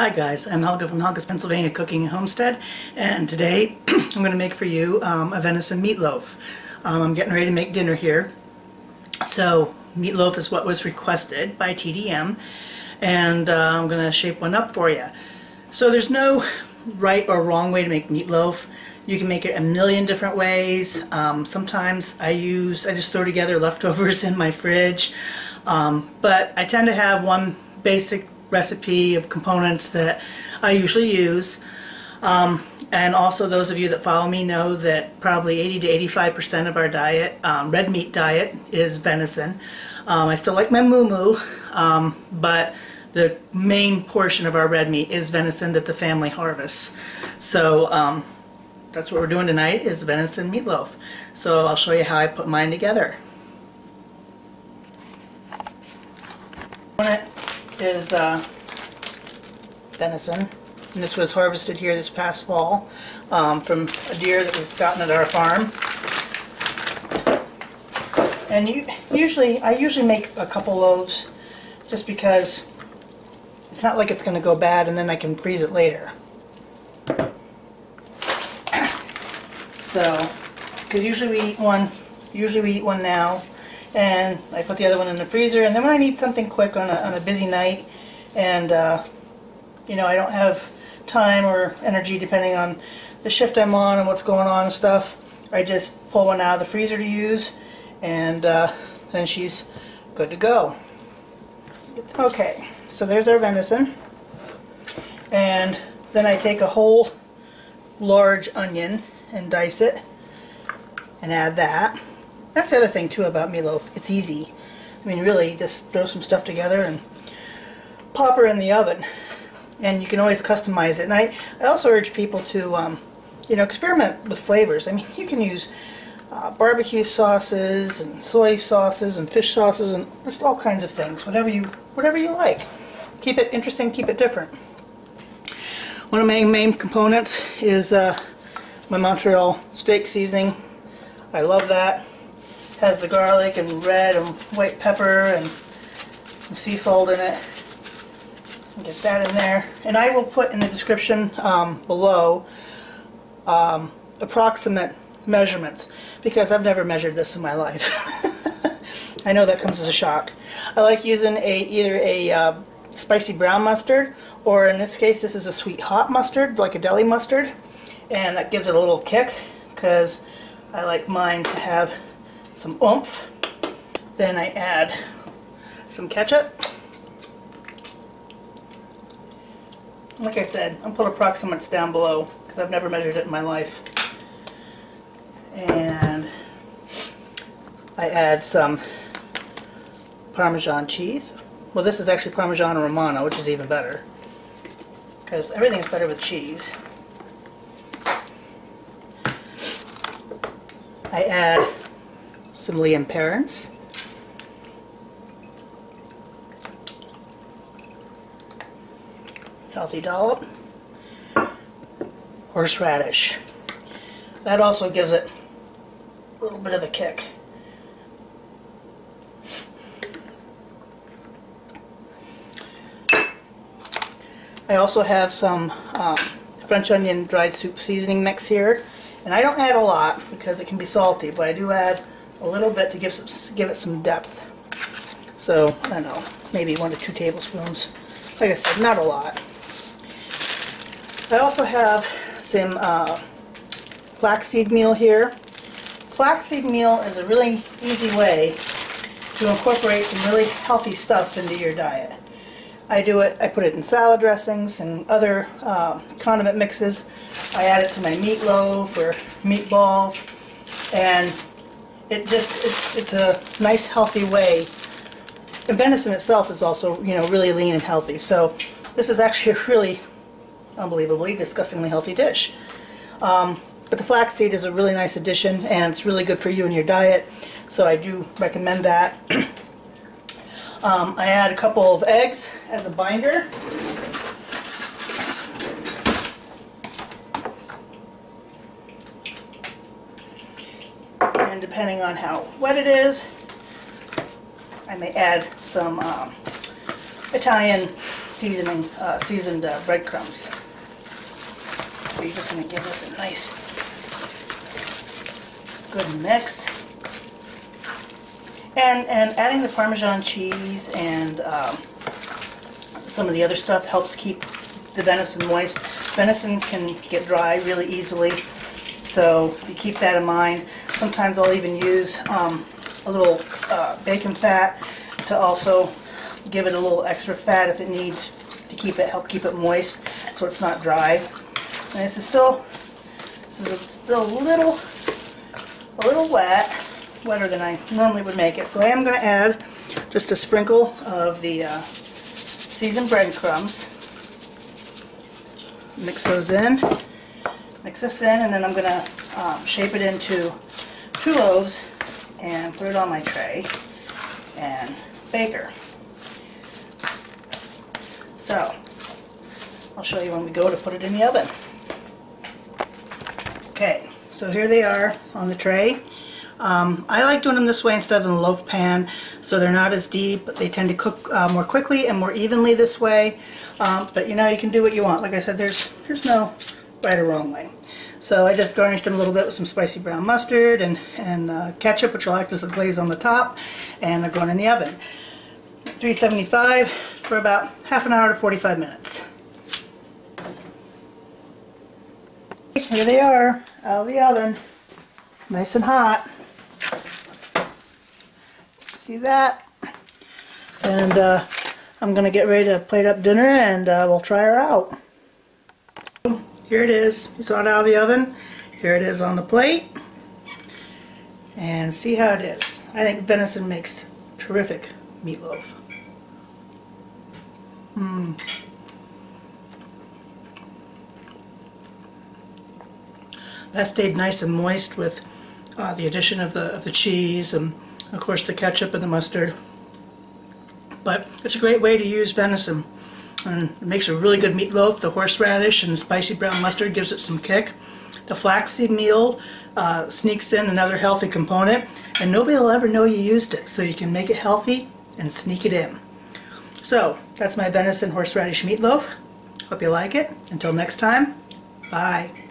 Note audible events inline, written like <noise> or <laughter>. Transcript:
Hi guys, I'm Helga from Helga's Pennsylvania Cooking Homestead and today <clears throat> I'm going to make for you um, a venison meatloaf. Um, I'm getting ready to make dinner here. So meatloaf is what was requested by TDM and uh, I'm going to shape one up for you. So there's no right or wrong way to make meatloaf. You can make it a million different ways. Um, sometimes I use, I just throw together leftovers <laughs> in my fridge. Um, but I tend to have one basic recipe of components that I usually use. Um, and also those of you that follow me know that probably 80 to 85% of our diet, um, red meat diet, is venison. Um, I still like my moo moo, um, but the main portion of our red meat is venison that the family harvests. So um, that's what we're doing tonight is venison meatloaf. So I'll show you how I put mine together. Is uh, venison. And this was harvested here this past fall um, from a deer that was gotten at our farm. And you, usually, I usually make a couple loaves just because it's not like it's going to go bad and then I can freeze it later. So, because usually we eat one, usually we eat one now, and I put the other one in the freezer, and then when I need something quick on a, on a busy night, and uh, you know I don't have time or energy depending on the shift I'm on and what's going on and stuff, I just pull one out of the freezer to use, and uh, then she's good to go. Okay, so there's our venison, and then I take a whole large onion and dice it and add that. That's the other thing too about meatloaf. It's easy. I mean really just throw some stuff together and pop her in the oven. And you can always customize it. And I, I also urge people to um, you know experiment with flavors. I mean you can use uh, barbecue sauces and soy sauces and fish sauces and just all kinds of things. Whatever you whatever you like. Keep it interesting, keep it different. One of my main components is uh, my Montreal steak seasoning. I love that. Has the garlic and red and white pepper and some sea salt in it. Get that in there. And I will put in the description um, below um, approximate measurements because I've never measured this in my life. <laughs> I know that comes as a shock. I like using a either a uh, spicy brown mustard or in this case this is a sweet hot mustard like a deli mustard and that gives it a little kick because I like mine to have some oomph. Then I add some ketchup. Like I said, I'll put approximates down below because I've never measured it in my life. And I add some Parmesan cheese. Well, this is actually Parmesan Romano, which is even better because everything's better with cheese. I add some and Perrins. Healthy dollop. Horseradish. That also gives it a little bit of a kick. I also have some um, French onion dried soup seasoning mix here. And I don't add a lot because it can be salty, but I do add a little bit to give, some, give it some depth. So, I don't know, maybe one to two tablespoons. Like I said, not a lot. I also have some uh, flaxseed meal here. Flaxseed meal is a really easy way to incorporate some really healthy stuff into your diet. I do it, I put it in salad dressings and other uh, condiment mixes. I add it to my meatloaf or meatballs and it just, it's, it's a nice healthy way. And venison itself is also, you know, really lean and healthy. So this is actually <laughs> a really unbelievably disgustingly healthy dish. Um, but the flaxseed is a really nice addition and it's really good for you and your diet. So I do recommend that. <clears throat> Um, I add a couple of eggs as a binder. And depending on how wet it is, I may add some um, Italian seasoning, uh, seasoned uh, breadcrumbs. So you're just gonna give this a nice, good mix. And, and adding the Parmesan cheese and um, some of the other stuff helps keep the venison moist. Venison can get dry really easily, so you keep that in mind. Sometimes I'll even use um, a little uh, bacon fat to also give it a little extra fat if it needs to keep it, help keep it moist so it's not dry. And this is still, this is still a little, a little wet, wetter than I normally would make it. So I am going to add just a sprinkle of the uh, seasoned breadcrumbs. Mix those in. Mix this in, and then I'm going to um, shape it into two loaves and put it on my tray and bake her. So, I'll show you when we go to put it in the oven. Okay, so here they are on the tray. Um, I like doing them this way instead of in a loaf pan, so they're not as deep. But they tend to cook uh, more quickly and more evenly this way. Um, but you know, you can do what you want. Like I said, there's there's no right or wrong way. So I just garnished them a little bit with some spicy brown mustard and, and uh, ketchup, which will act as a glaze on the top, and they're going in the oven. 375 for about half an hour to 45 minutes. Here they are, out of the oven, nice and hot. See that? And uh, I'm gonna get ready to plate up dinner and uh, we'll try her out. Here it is. You saw it out of the oven. Here it is on the plate. And see how it is. I think venison makes terrific meatloaf. Mmm. That stayed nice and moist with uh, the addition of the of the cheese and of course the ketchup and the mustard. But it's a great way to use venison. And it makes a really good meatloaf. The horseradish and the spicy brown mustard gives it some kick. The flaxseed meal uh, sneaks in another healthy component, and nobody will ever know you used it. So you can make it healthy and sneak it in. So that's my venison horseradish meatloaf. Hope you like it. Until next time, bye.